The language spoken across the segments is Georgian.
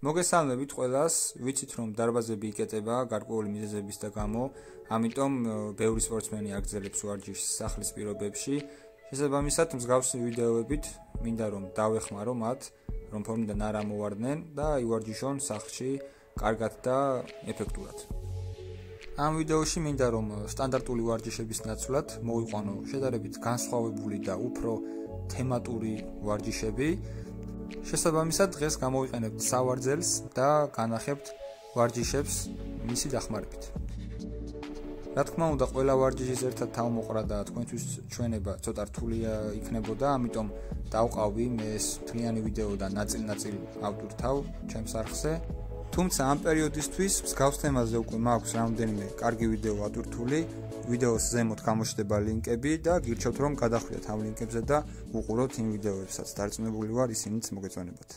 მოგესალმებით ყველას. ვიცით რომ დარბაზები იკეტება გარკვეული მიზეზების და გამო, ამიტომ ბევრი სპორტსმენი აგრძელებს ვარჯიშს სახლის პირობებში. შესაბამისად, მსგავსი ვიდეოებით მინდა რომ დავეხმარო მათ, რომ ფორმიდან არ ამოვარდნენ და ივარჯიშონ სახლში კარგად და ეფექტურად. ამ ვიდეოში მინდა რომ სტანდარტული ვარჯიშების ნაცვლად მოვიყვანო შედარებით განსხვავებული და უფრო თემატური ვარჯიშები. შესაბამისად დღეს გამოვიყენებთ სავარძელს და განახებთ ვარჯიშებს მისი დახმარებით. რა თქმა უნდა, ყველა ვარჯიშის ერთად თავმოყრა და თქვენთვის ჩვენება ცოტა რთულია იქნებოდა, ამიტომ დავყავი მე ეს თლიანი ვიდეო და ნაწილ-ნაწილ ავტურთავ ჩემს არხზე. თუმცა ამ პერიოდისთვის მსგავს თემაზე უკვე მაქვს რამდენიმე კარგი ვიდეო ატურთული. ვიდეოს ზემოთ გამოჩნდება ლინკები და გირჩევთ რომ გადახვიდეთ ამ ლინკებზე და უყუროთ იმ ვიდეოებსაც. დარწმუნებული ვარ, ისინიც მოგეწონებათ.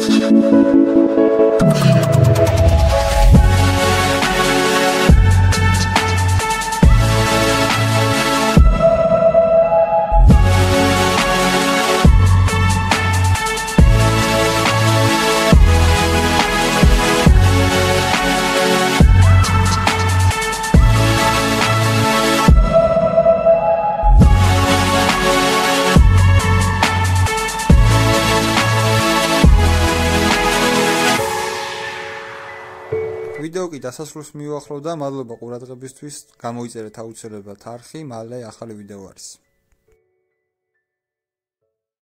Thank you. ვიდეო კი დასასრულს მიუახლოვდა. მადლობა ყურადღებისთვის. გამოიწერეთ აუცილებლად არხი, მალე ახალი ვიდეო არის.